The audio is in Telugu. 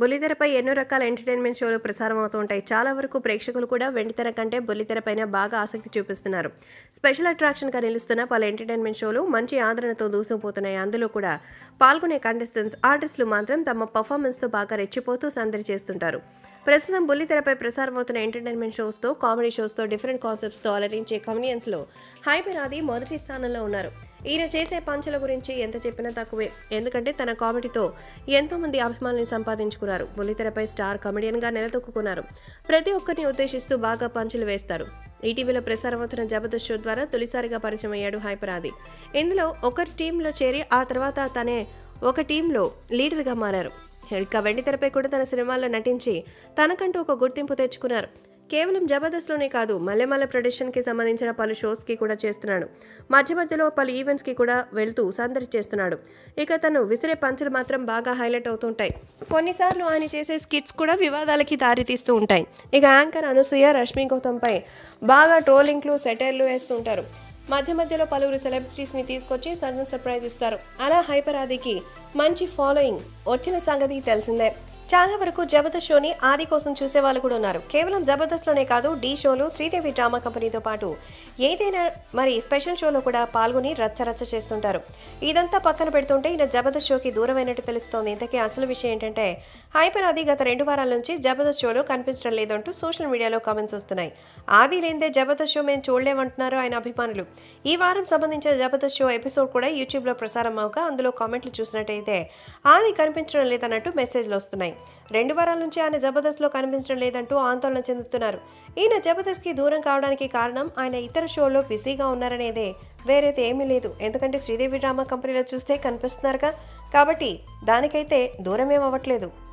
బుల్లితెరపై ఎన్నో రకాల ఎంటర్టైన్మెంట్ షోలు ప్రసారం అవుతూ ఉంటాయి చాలా వరకు ప్రేక్షకులు కూడా వెండితెర కంటే బుల్లితెరపైన బాగా ఆసక్తి చూపిస్తున్నారు. స్పెషల్ అట్రాక్షన్గా నిలుస్తున్న పలు ఎంటర్టైన్మెంట్ షోలు మంచి ఆదరణతో దూసుకుపోతున్నాయి. అందులో కూడా పాల్గొనే కంటెస్టెంట్స్ ఆర్టిస్టులు మాత్రం తమ పర్ఫార్మెన్స్తో బాగా రెచ్చిపోతూ సందడి చేస్తుంటారు. ప్రస్తుతం బుల్లితెరపై ప్రసారమవుతున్న ఎంటర్టైన్మెంట్ షోస్తో కామెడీ షోస్తో డిఫరెంట్ కాన్సెప్ట్స్తో అలరించే కమెడియన్స్లో హైపర్ ఆది మొదటి స్థానంలో ఉన్నారు. ఈయన చేసే పంచల గురించి ఎంత చెప్పినా తక్కువే. ఎందుకంటే తన కామెడీతో ఎంతోమంది అభిమానుల్ని సంపాదించుకున్నారు. బుల్లితెరపై స్టార్ కమెడియన్గా నిలదొక్కున్నారు ప్రతి ఒక్కరిని ఉద్దేశిస్తూ బాగా పంచులు వేస్తారు. ఈటీవీలో ప్రసారమవుతున్న జబర్దస్త్ షో ద్వారా తొలిసారిగా పరిచయం అయ్యాడు హైపరాది. ఇందులో ఒకరి టీంలో చేరి ఆ తర్వాత తనే ఒక టీంలో లీడర్గా మారారు. ఇక వెండితెరపై కూడా తన సినిమాల్లో నటించి తనకంటూ ఒక గుర్తింపు తెచ్చుకున్నారు. కేవలం జబర్దస్త్లోనే కాదు మల్లెమల్ల ప్రొడక్షన్కి సంబంధించిన పలు షోస్కి కూడా చేస్తున్నాడు. మధ్య మధ్యలో పలు ఈవెంట్స్కి కూడా వెళ్తూ సందడి చేస్తున్నాడు. ఇక తను విసిరే పంచులు మాత్రం బాగా హైలైట్ అవుతుంటాయి. కొన్నిసార్లు ఆయన చేసే స్కిట్స్ కూడా వివాదాలకి దారితీస్తూ ఉంటాయి. ఇక యాంకర్ అనసూయ రష్మి గౌతమ్పై బాగా ట్రోలింగ్లు సెటైర్లు వేస్తుంటారు. మధ్య మధ్యలో పలువురు సెలబ్రిటీస్ని తీసుకొచ్చి సడన్ సర్ప్రైజ్ ఇస్తారు. అలా హైపర్ ఆదికి మంచి ఫాలోయింగ్ వచ్చిన సంగతి తెలిసిందే. చాలా వరకు జబర్దస్త్ షోని ఆది కోసం చూసే వాళ్ళు కూడా ఉన్నారు. కేవలం జబర్దస్త్లోనే కాదు డీ షోలు శ్రీదేవి డ్రామా కంపెనీతో పాటు ఏదైనా మరి స్పెషల్ షోలో కూడా పాల్గొని రచ్చ రచ్చ చేస్తుంటారు. ఇదంతా పక్కన పెడుతుంటే ఈయన జబర్దస్త్ షోకి దూరమైనట్టు తెలుస్తోంది. ఇంతకీ అసలు విషయం ఏంటంటే హైపర్ ఆది గత రెండు వారాల నుంచి జబర్దస్త్ షోలో కనిపించడం లేదంటూ సోషల్ మీడియాలో కామెంట్స్ వస్తున్నాయి. ఆది లేనిదే జబర్దస్త్ షో మేము చూడలేమంటున్నారు ఆయన అభిమానులు. ఈ వారం సంబంధించిన జబర్దస్త్ షో ఎపిసోడ్ కూడా యూట్యూబ్లో ప్రసారం అవగా అందులో కామెంట్లు చూసినట్టయితే ఆది కనిపించడం లేదన్నట్టు మెసేజ్లు వస్తున్నాయి. రెండు వారాల నుంచి ఆయన జబర్దస్త్లో కనిపించడం లేదంటూ ఆందోళన చెందుతున్నారు. ఈయన జబర్దస్త్కి దూరం కావడానికి కారణం ఆయన ఇతర షోల్లో బిజీగా ఉన్నారనేదే. వేరైతే ఏమీ లేదు. ఎందుకంటే శ్రీదేవి డ్రామా కంపెనీలో చూస్తే కనిపిస్తున్నారుగా. కాబట్టి దానికైతే దూరం ఏం అవ్వట్లేదు.